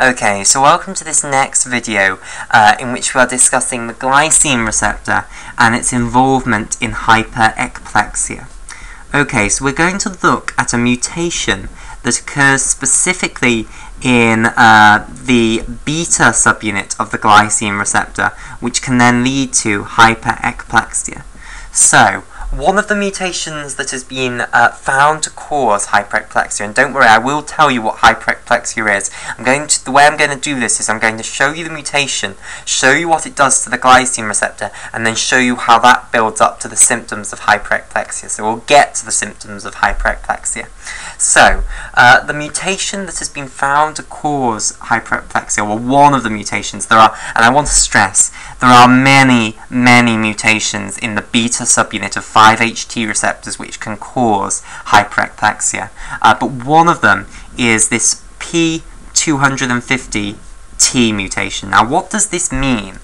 Okay, so welcome to this next video uh, in which we are discussing the glycine receptor and its involvement in hyperekplexia. Okay, so we're going to look at a mutation that occurs specifically in uh, the beta subunit of the glycine receptor, which can then lead to hyperekplexia. So, one of the mutations that has been uh, found to cause hyperekplexia, and don't worry, I will tell you what hyperekplexia is. I'm going to, the way I'm going to do this is I'm going to show you the mutation, show you what it does to the glycine receptor, and then show you how that builds up to the symptoms of hyperekplexia. So we'll get to the symptoms of hyperekplexia. So, uh, the mutation that has been found to cause hyperekplexia, well, one of the mutations, there are, and I want to stress, there are many, many mutations in the beta subunit of 5-HT receptors which can cause hyperekplexia. Uh, but one of them is this P250T mutation. Now, what does this mean?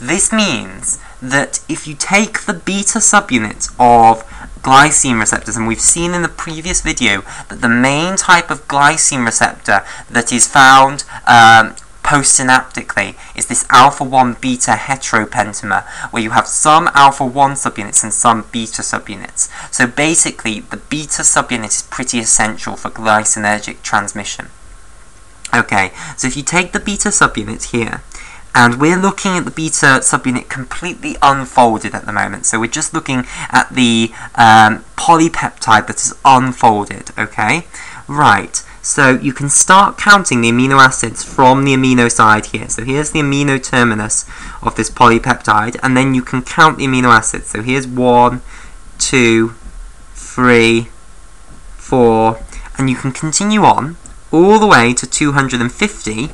This means that if you take the beta subunit of glycine receptors, and we've seen in the previous video that the main type of glycine receptor that is found um, postsynaptically is this alpha-1 beta heteropentamer, where you have some alpha-1 subunits and some beta subunits. So basically, the beta subunit is pretty essential for glycinergic transmission. Okay, so if you take the beta subunit here, and we're looking at the beta subunit completely unfolded at the moment. So we're just looking at the um, polypeptide that is unfolded, okay? Right, so you can start counting the amino acids from the amino side here. So here's the amino terminus of this polypeptide, and then you can count the amino acids. So here's one, two, three, four, and you can continue on all the way to 250,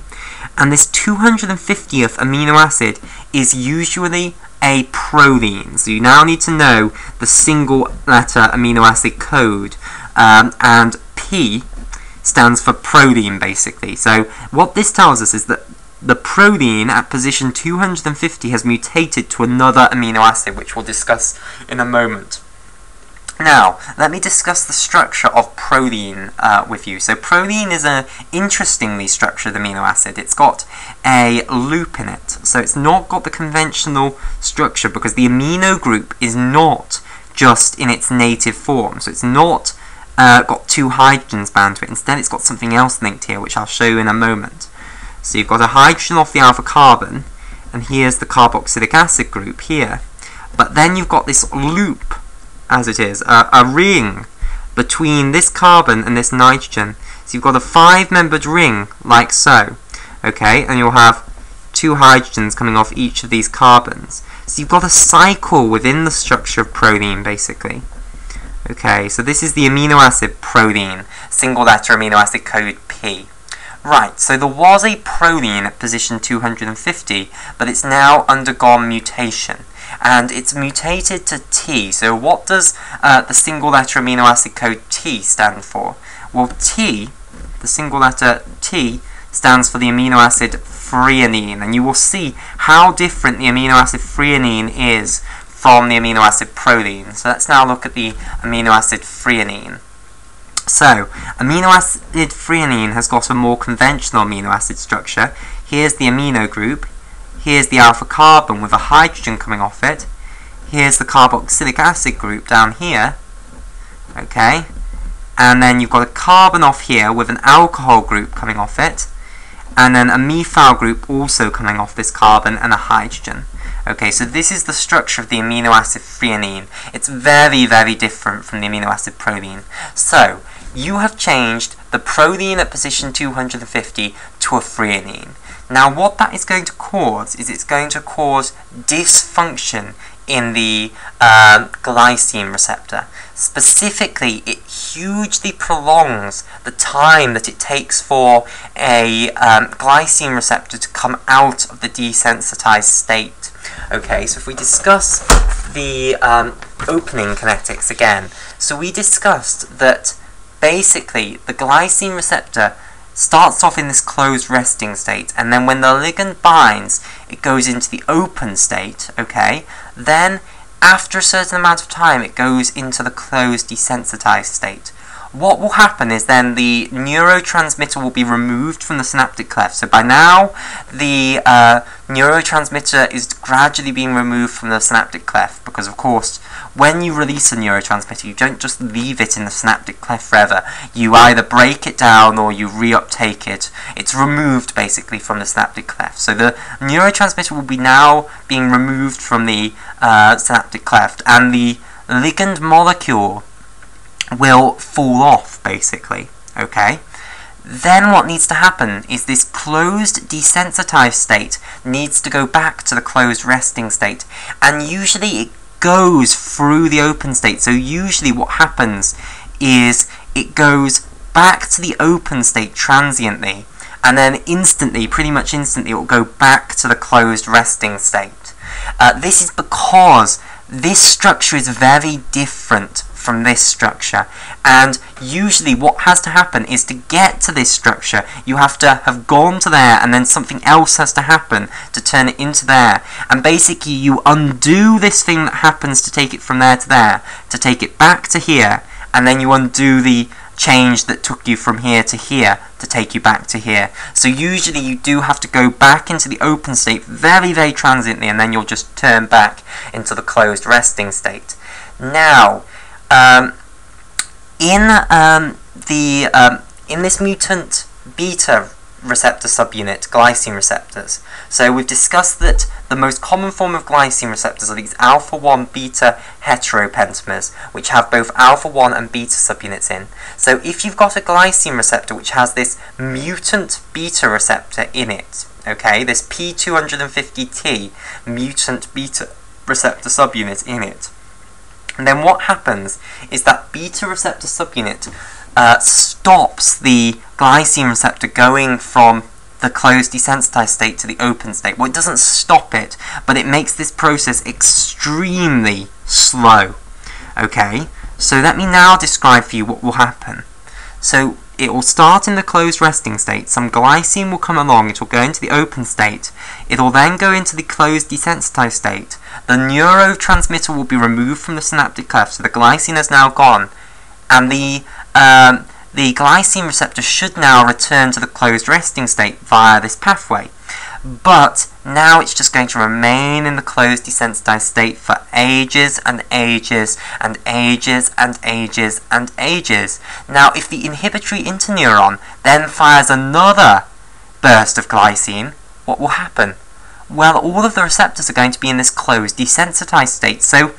and this 250th amino acid is usually a proline. So you now need to know the single letter amino acid code, um, and P stands for proline basically. So what this tells us is that the proline at position 250 has mutated to another amino acid, which we'll discuss in a moment. Now, let me discuss the structure of proline uh, with you. So proline is an interestingly structured amino acid. It's got a loop in it. So it's not got the conventional structure because the amino group is not just in its native form. So it's not uh, got two hydrogens bound to it. Instead, it's got something else linked here, which I'll show you in a moment. So you've got a hydrogen off the alpha carbon, and here's the carboxylic acid group here. But then you've got this loop, as it is, a, a ring between this carbon and this nitrogen. So you've got a five-membered ring, like so. Okay, and you'll have two hydrogens coming off each of these carbons. So you've got a cycle within the structure of proline, basically. Okay, so this is the amino acid proline, single letter amino acid code P. Right, so there was a proline at position 250, but it's now undergone mutation. And it's mutated to T. So what does uh, the single letter amino acid code T stand for? Well, T, the single letter T, stands for the amino acid threonine. And you will see how different the amino acid threonine is from the amino acid proline. So let's now look at the amino acid threonine. So, amino acid threonine has got a more conventional amino acid structure. Here's the amino group. Here's the alpha carbon with a hydrogen coming off it. Here's the carboxylic acid group down here. Okay. And then you've got a carbon off here with an alcohol group coming off it. And then a methyl group also coming off this carbon and a hydrogen. Okay, so this is the structure of the amino acid threonine. It's very, very different from the amino acid proline. So, you have changed the proline at position 250 to a threonine. Now, what that is going to cause is it's going to cause dysfunction in the uh, glycine receptor. Specifically, it hugely prolongs the time that it takes for a um, glycine receptor to come out of the desensitized state. Okay, so if we discuss the um, opening kinetics again, so we discussed that basically the glycine receptor starts off in this closed resting state, and then when the ligand binds, it goes into the open state, okay? Then, after a certain amount of time, it goes into the closed desensitized state. What will happen is then the neurotransmitter will be removed from the synaptic cleft. So by now, the uh, neurotransmitter is gradually being removed from the synaptic cleft because, of course, when you release a neurotransmitter, you don't just leave it in the synaptic cleft forever. You either break it down or you reuptake it. It's removed basically from the synaptic cleft. So the neurotransmitter will be now being removed from the uh, synaptic cleft, and the ligand molecule will fall off basically. Okay. Then what needs to happen is this closed desensitized state needs to go back to the closed resting state. And usually it goes through the open state. So usually what happens is it goes back to the open state transiently and then instantly, pretty much instantly, it will go back to the closed resting state. Uh, this is because this structure is very different from this structure. And usually what has to happen is to get to this structure, you have to have gone to there and then something else has to happen to turn it into there. And basically you undo this thing that happens to take it from there to there, to take it back to here, and then you undo the change that took you from here to here to take you back to here. So usually you do have to go back into the open state very, very transiently and then you'll just turn back into the closed resting state. Now, um, in um, the um, in this mutant beta receptor subunit, glycine receptors. So we've discussed that the most common form of glycine receptors are these alpha-1 beta heteropentamers, which have both alpha-1 and beta subunits in. So if you've got a glycine receptor which has this mutant beta receptor in it, okay, this P250T mutant beta receptor subunit in it, and then what happens is that beta receptor subunit uh, stops the glycine receptor going from the closed desensitized state to the open state. Well, it doesn't stop it, but it makes this process extremely slow. Okay, so let me now describe for you what will happen. So it will start in the closed resting state, some glycine will come along, it will go into the open state, it will then go into the closed desensitized state, the neurotransmitter will be removed from the synaptic cleft, so the glycine is now gone, and the um, the glycine receptor should now return to the closed resting state via this pathway. But now it's just going to remain in the closed desensitized state for ages and ages and ages and ages and ages. Now if the inhibitory interneuron then fires another burst of glycine, what will happen? Well, all of the receptors are going to be in this closed desensitized state, so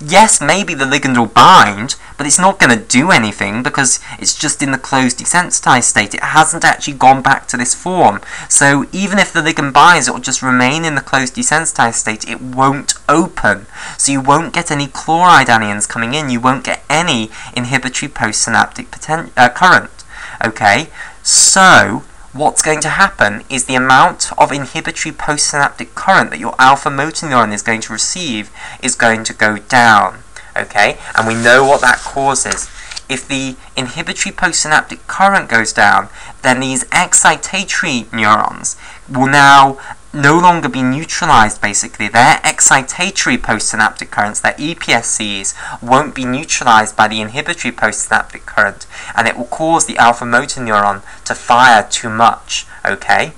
yes, maybe the ligand will bind, but it's not going to do anything because it's just in the closed desensitized state. It hasn't actually gone back to this form. So even if the ligand binds, it will just remain in the closed desensitized state. It won't open. So you won't get any chloride anions coming in. You won't get any inhibitory postsynaptic uh, current. Okay, so what's going to happen is the amount of inhibitory postsynaptic current that your alpha motor neuron is going to receive is going to go down. Okay, and we know what that causes. If the inhibitory postsynaptic current goes down, then these excitatory neurons will now no longer be neutralized basically. Their excitatory postsynaptic currents, their EPSCs, won't be neutralized by the inhibitory postsynaptic current and it will cause the alpha motor neuron to fire too much, okay?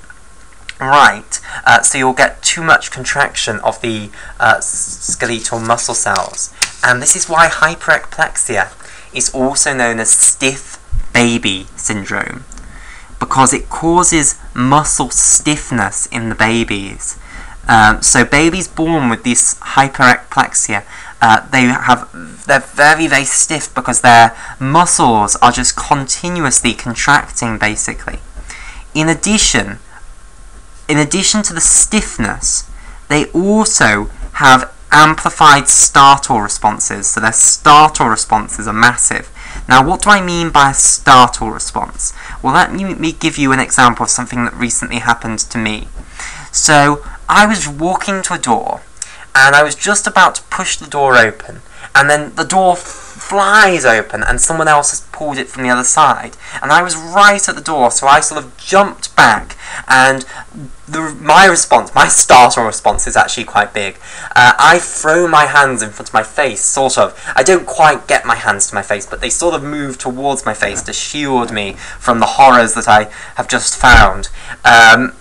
Right, uh, so you'll get too much contraction of the uh, skeletal muscle cells. And this is why hyperekplexia is also known as stiff baby syndrome because it causes muscle stiffness in the babies. Um, so babies born with this hyperekplexia, uh, they have they're very very stiff because their muscles are just continuously contracting basically. In addition, in addition to the stiffness, they also have amplified startle responses. So their startle responses are massive. Now, what do I mean by a startle response? Well, let me give you an example of something that recently happened to me. So, I was walking to a door, and I was just about to push the door open, and then the door flies open, and someone else has pulled it from the other side. And I was right at the door, so I sort of jumped back, And the, my response, my startle response is actually quite big. Uh, I throw my hands in front of my face, sort of. I don't quite get my hands to my face, but they sort of move towards my face to shield me from the horrors that I have just found. Um,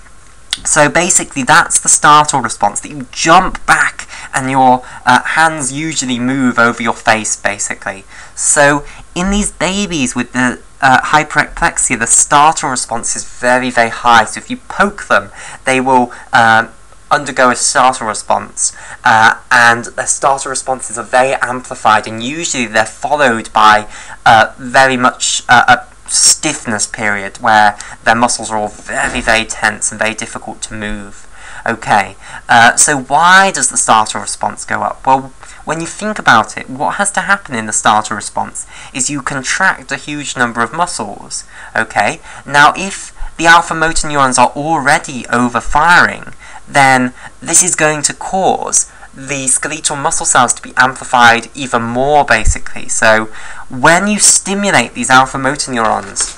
so basically that's the startle response, that you jump back and your uh, hands usually move over your face basically. So in these babies with the uh, hyperekplexia, the startle response is very, very high. So if you poke them, they will uh, undergo a startle response, uh, and their startle responses are very amplified, and usually they're followed by uh, very much uh, a stiffness period where their muscles are all very, very tense and very difficult to move. Okay, uh, so why does the startle response go up? Well, when you think about it, what has to happen in the startle response is you contract a huge number of muscles. Okay? Now, if the alpha motor neurons are already overfiring, then this is going to cause the skeletal muscle cells to be amplified even more, basically. So, when you stimulate these alpha motor neurons,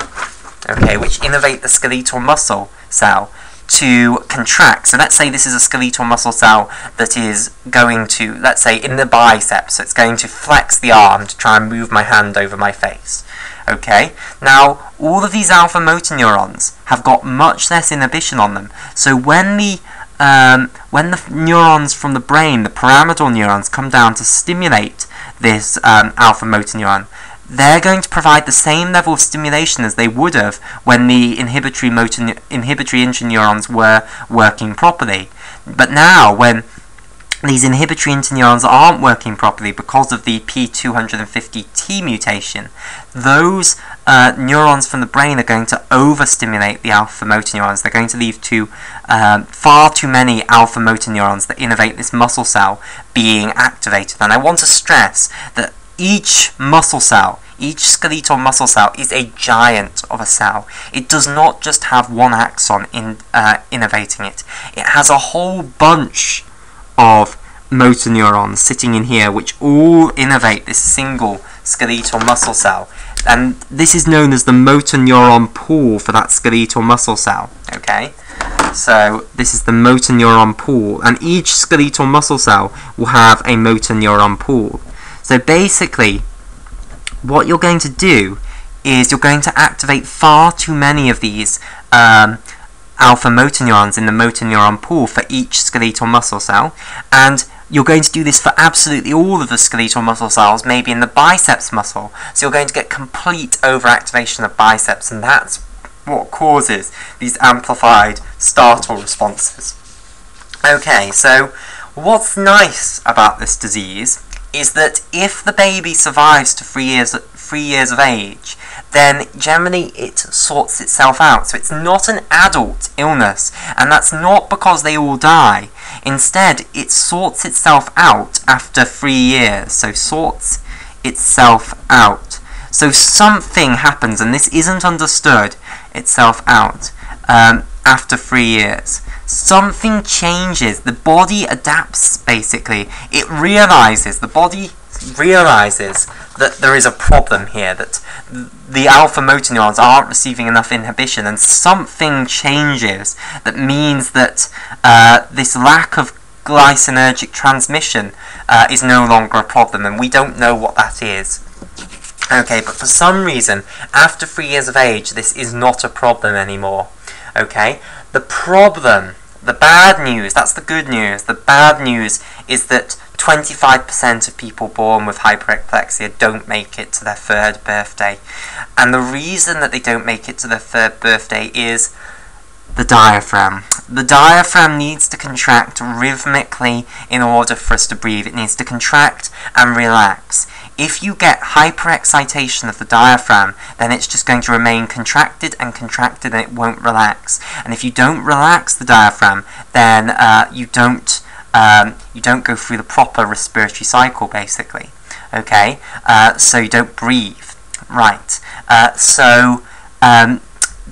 okay, which innervate the skeletal muscle cell, to contract. So let's say this is a skeletal muscle cell that is going to, let's say in the biceps, so it's going to flex the arm to try and move my hand over my face. Okay, now all of these alpha motor neurons have got much less inhibition on them. So when the um, when the neurons from the brain, the pyramidal neurons, come down to stimulate this um, alpha motor neuron, they're going to provide the same level of stimulation as they would have when the inhibitory motor inhibitory interneurons were working properly. But now, when these inhibitory interneurons aren't working properly because of the P250T mutation, those uh, neurons from the brain are going to overstimulate the alpha motor neurons. They're going to leave to um, far too many alpha motor neurons that innervate this muscle cell being activated. And I want to stress that each muscle cell, each skeletal muscle cell is a giant of a cell. It does not just have one axon in uh, innervating it. It has a whole bunch of motor neurons sitting in here which all innervate this single skeletal muscle cell. And this is known as the motor neuron pool for that skeletal muscle cell. Okay? So this is the motor neuron pool, and each skeletal muscle cell will have a motor neuron pool. So basically, what you're going to do is you're going to activate far too many of these um, alpha motor neurons in the motor neuron pool for each skeletal muscle cell, and you're going to do this for absolutely all of the skeletal muscle cells, maybe in the biceps muscle. So you're going to get complete overactivation of biceps, and that's what causes these amplified startle responses. Okay, so what's nice about this disease is that if the baby survives to three years three years of age, then generally it sorts itself out. So it's not an adult illness, and that's not because they all die. Instead, it sorts itself out after three years. So sorts itself out. So something happens, and this isn't understood itself out um, after three years something changes. The body adapts, basically. It realizes, the body realizes that there is a problem here, that the alpha motor neurons aren't receiving enough inhibition, and something changes that means that uh, this lack of glycinergic transmission uh, is no longer a problem, and we don't know what that is. Okay, but for some reason, after three years of age, this is not a problem anymore. Okay, the problem, the bad news, that's the good news. The bad news is that 25% of people born with hyperekplexia don't make it to their third birthday. And the reason that they don't make it to their third birthday is the diaphragm. The diaphragm needs to contract rhythmically in order for us to breathe. It needs to contract and relax. If you get hyperexcitation of the diaphragm, then it's just going to remain contracted and contracted and it won't relax. And if you don't relax the diaphragm, then uh, you don't um, you don't go through the proper respiratory cycle, basically. Okay, uh, so you don't breathe. Right. Uh, so um,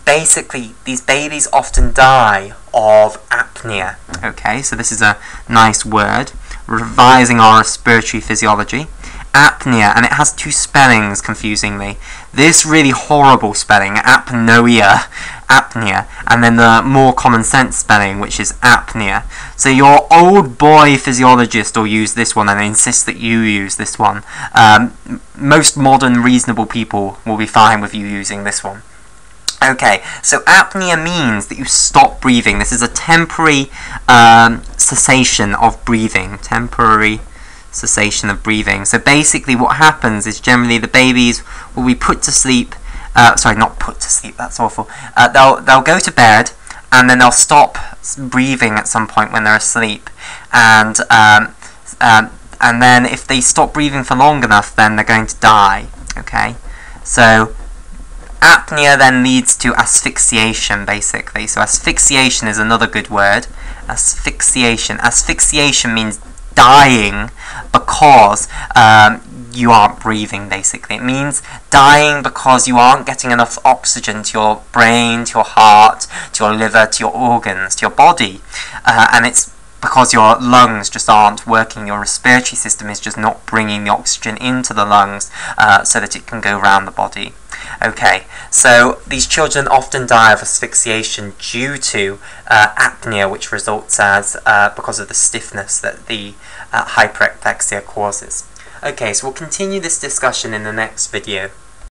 basically, these babies often die of apnea. Okay, so this is a nice word, revising our respiratory physiology apnea, and it has two spellings, confusingly. This really horrible spelling, apnoea, apnea, and then the more common sense spelling, which is apnea. So your old boy physiologist will use this one and insist that you use this one. Um, most modern, reasonable people will be fine with you using this one. Okay, so apnea means that you stop breathing. This is a temporary um, cessation of breathing. Temporary cessation of breathing. So basically what happens is generally the babies will be put to sleep, uh, sorry, not put to sleep, that's awful. Uh, they'll, they'll go to bed and then they'll stop breathing at some point when they're asleep. And, um, um, and then if they stop breathing for long enough, then they're going to die. Okay, so Apnea then leads to asphyxiation, basically. So asphyxiation is another good word. Asphyxiation. Asphyxiation means dying because um, you aren't breathing, basically. It means dying because you aren't getting enough oxygen to your brain, to your heart, to your liver, to your organs, to your body. Uh, and it's because your lungs just aren't working, your respiratory system is just not bringing the oxygen into the lungs uh, so that it can go around the body. Okay, so these children often die of asphyxiation due to uh, apnea, which results as uh, because of the stiffness that the uh, hyperexia causes. Okay, so we'll continue this discussion in the next video.